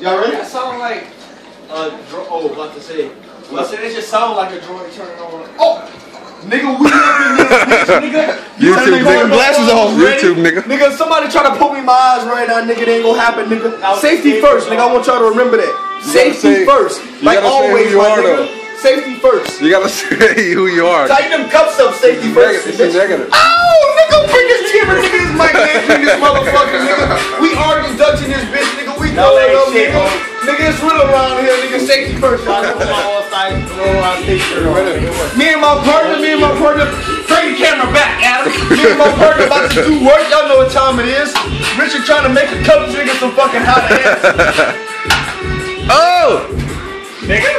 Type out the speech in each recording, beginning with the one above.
Y'all ready? That sound like a dro- oh, about to say. I said it just sound like a droid turning on. Oh! Nigga, we up in this bitch, nigga. YouTube, nigga. glasses off. YouTube, nigga. Nigga, somebody try to put me in my eyes right now, nigga. It ain't gonna happen, nigga. Safety first, nigga. I want y'all to remember that. Safety say- first. Like say always, my are, nigga. Safety first. You gotta say who you are. Tighten them cups up, safety first. Negative. It's negative. Oh, nigga, bring this camera, nigga. This mic bring this motherfucker, nigga. We shit, nigga. Nigga, it's real around here, nigga. Safety first. I nigga. put my all side roll out t-shirt on. Me and my partner, me and my partner, bring the camera back, Adam. Me and my partner about to do work. Y'all know what time it is. Richard trying to make a cup nigga some fucking hot ass. Oh! nigga.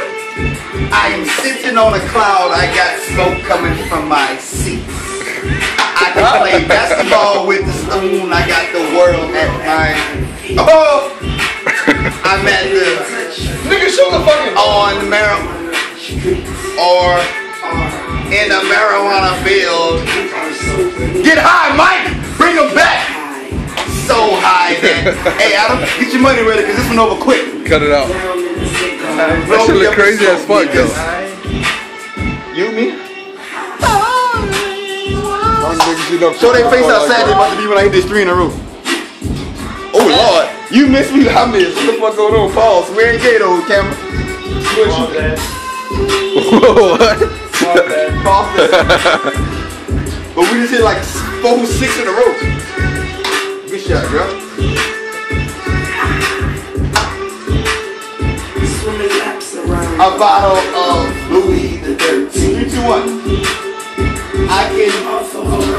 I am sitting on a cloud. I got smoke coming from my seat. I can play basketball with the spoon. I got the world at my. Oh! I'm at the Nigga, show the fucking. on the marijuana or in a marijuana field. Get high, Mike. Bring him back. So high, man. hey, Adam, get your money ready because this one over quick. Cut it out. That shit look crazy as fuck, though. You, me? Them niggas, you know, Show their face like outside. They that. about to be when I hit this three in a row. Oh Lord, you miss me. I miss. What the fuck going on? False. Where ain't Gato, camera? False bad. what? False. False but we just hit like four, six in a row. Good shot, bro. A bottle of Louis the Thirteenth. Three, two, one. I can. Also